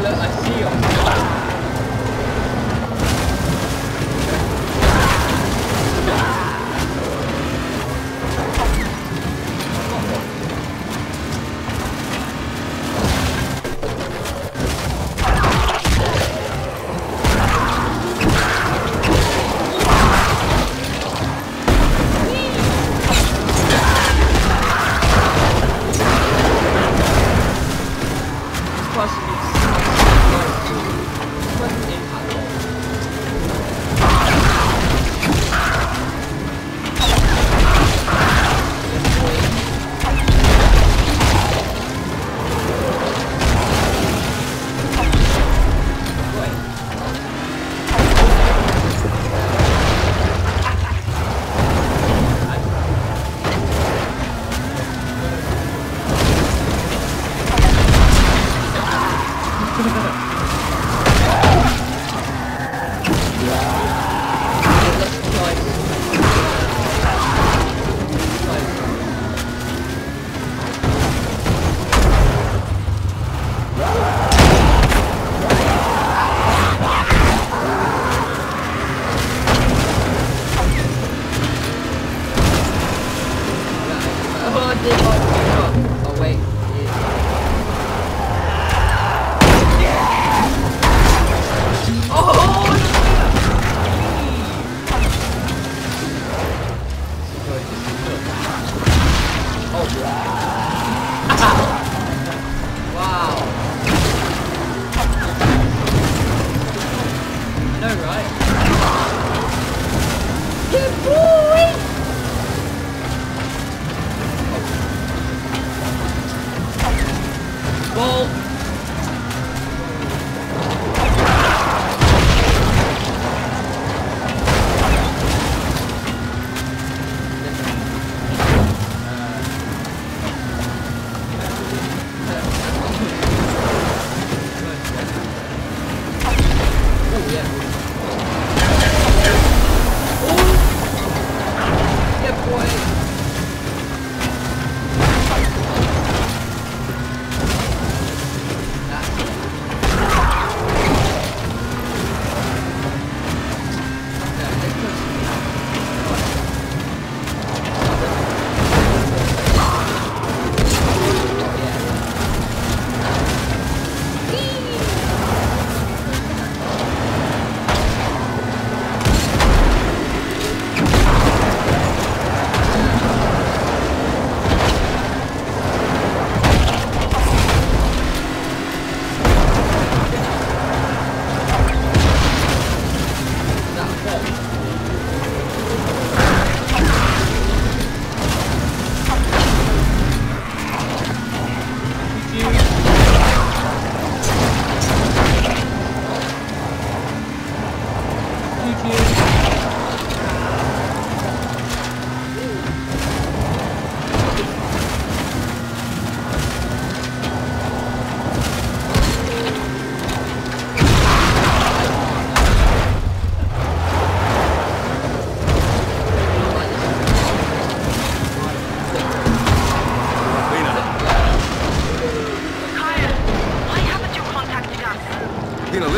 Oh look, I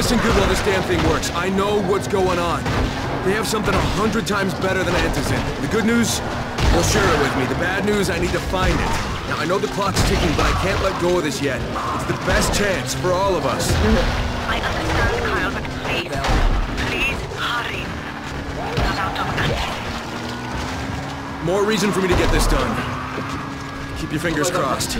listen good while this damn thing works. I know what's going on. They have something a hundred times better than Antizin. The good news, they'll share it with me. The bad news, I need to find it. Now, I know the clock's ticking, but I can't let go of this yet. It's the best chance for all of us. I understand, Kyle, but please, please hurry. Not out of. More reason for me to get this done. Keep your fingers crossed.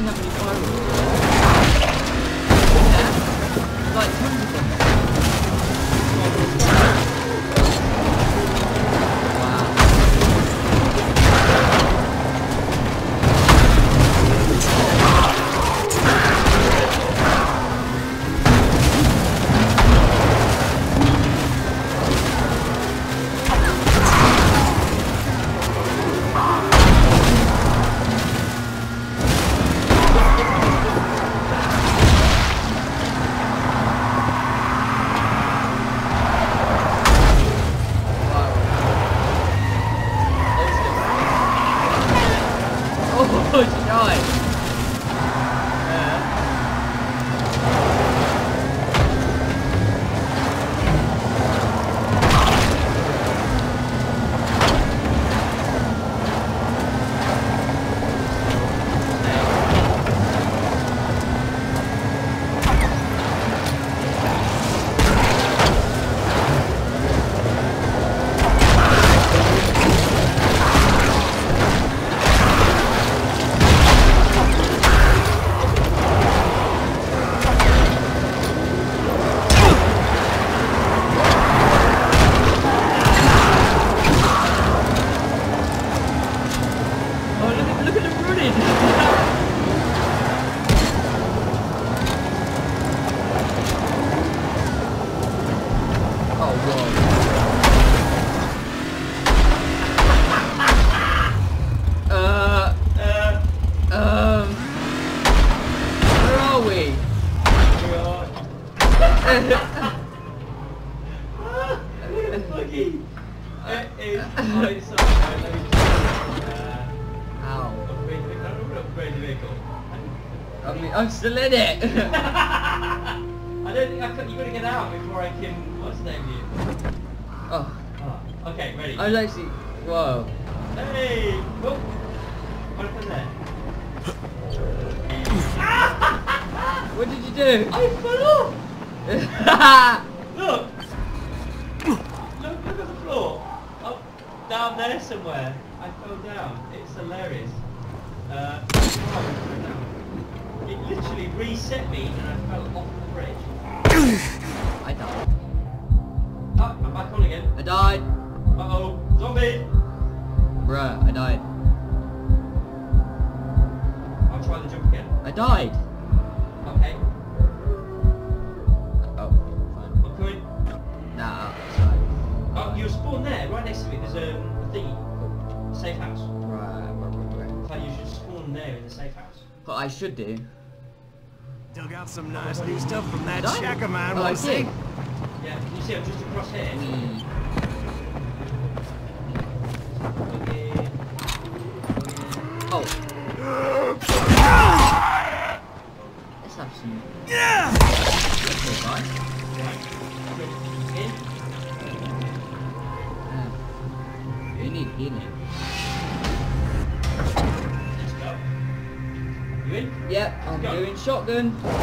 Still in it. I don't think I could, you're gonna get out before I can. What's the name of you? oh, Oh, okay, ready. I was actually. Whoa. Hey! Oh! What happened there? What did you do? I fell off! Look! Look, look at the floor. Up, down there somewhere. I fell down. It's hilarious. Uh, oh, it literally reset me and I fell off the bridge. I died. Ah, I'm back on again. I died. Uh-oh. Zombie! Bruh, I died. I'll try the jump again. I died. Okay. Oh, fine. I'm coming. Nah, sorry. Oh, you spawn there, right next to me. There's um, a thingy. Safe house. Right, right, right, In fact, you should spawn there in the safe house. What I should do. Dug out some nice new stuff from that shack of mine. Oh, I see? Yeah, you see I'm just across here. Hmm. Go.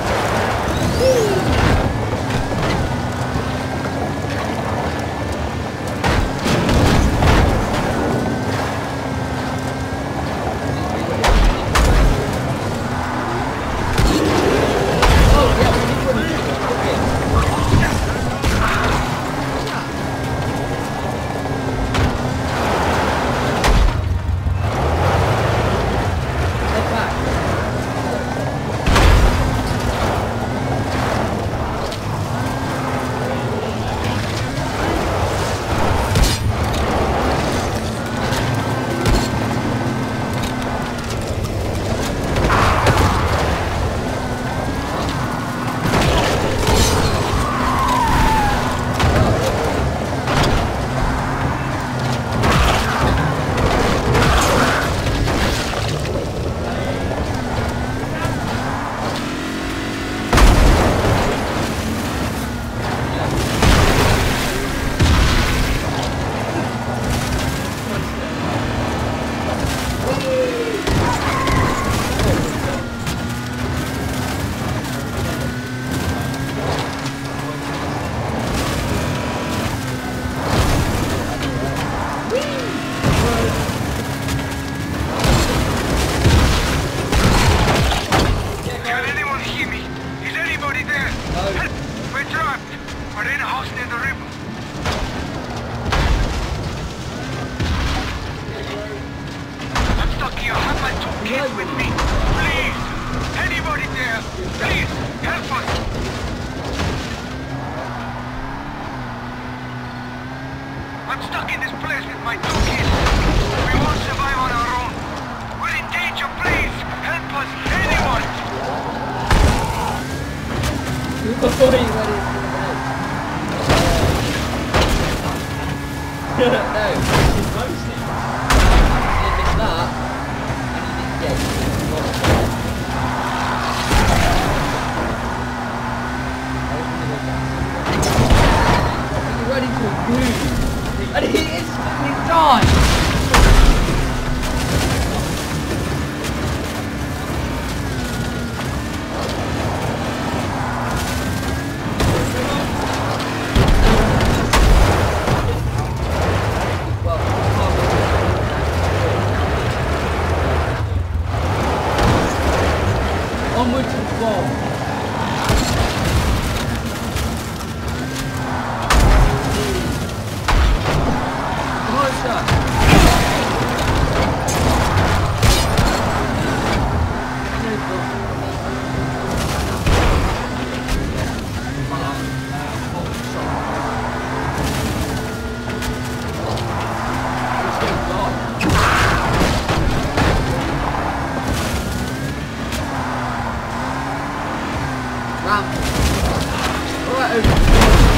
Ela...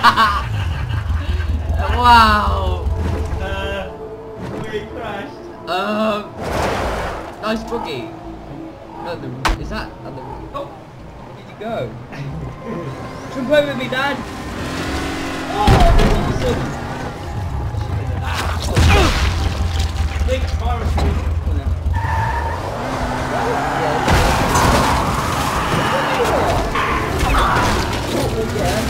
wow. Uh, we crashed. Um. Nice boogie. Is that? Oh, where did you go? Come play with me, Dad. Oh, Big forest. Yeah.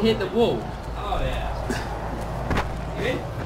hit the wall. Oh yeah.